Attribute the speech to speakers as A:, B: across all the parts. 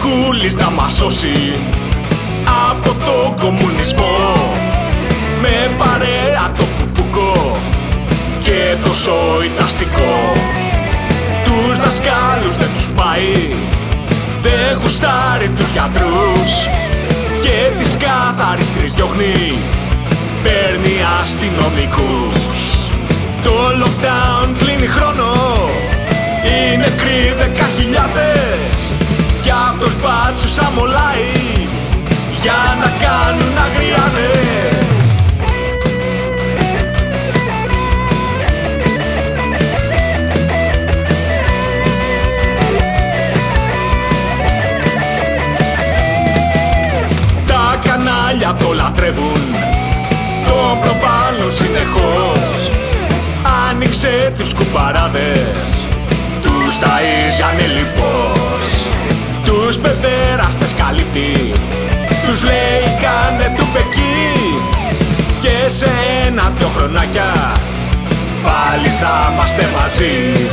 A: Κούλης να μας σώσει από τον κομμουνισμό. Με παρέα το πουπουκό και το σοϊταστικό Τους δασκάλους δεν τους πάει δεν γουστάρει τους γιατρούς. Και τις καθαριστρίες διώχνει παίρνει αστυνομικούς μπάτσους αμολάει για να κάνουν αγριάδες Τα κανάλια το λατρεύουν Το προβάλλουν συνεχώς. Άνοιξε τους κουπαράδες Τους ταΐζανε λοιπόν Τους παιδέραστες καλύπτει Τους λέει κάνε του πεκί Και σε ένα-δυο χρονάκια Πάλι θα είμαστε μαζί.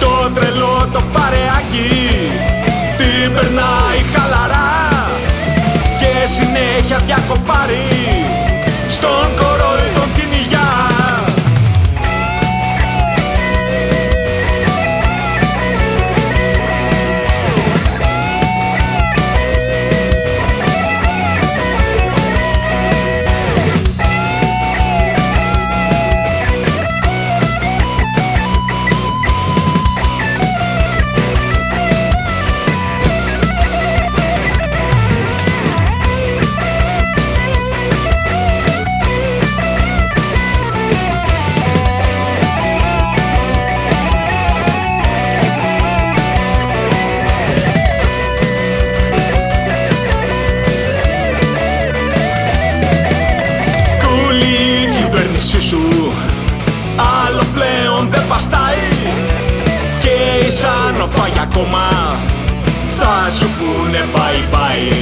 A: Το τρελό το παρεάκι Τι περνάει χαλαρά. Και συνέχεια διακοπάρει σανοφάγοι ακόμα. Θα σου πούνε bye bye.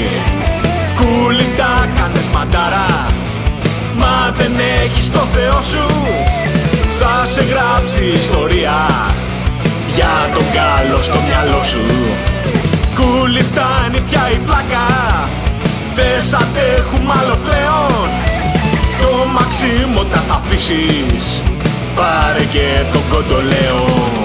A: Κούλη τα κάνες μαντάρα. Μα δεν έχεις το Θεό σου. Θα σε γράψει ιστορία Για τον καλό στο μυαλό σου. Κούλη φτάνει πια η πλάκα. Δεν σ' αντέχουμε άλλο πλέον. Το μαξίμο τα θα αφήσεις. Πάρε και τον κοντολέο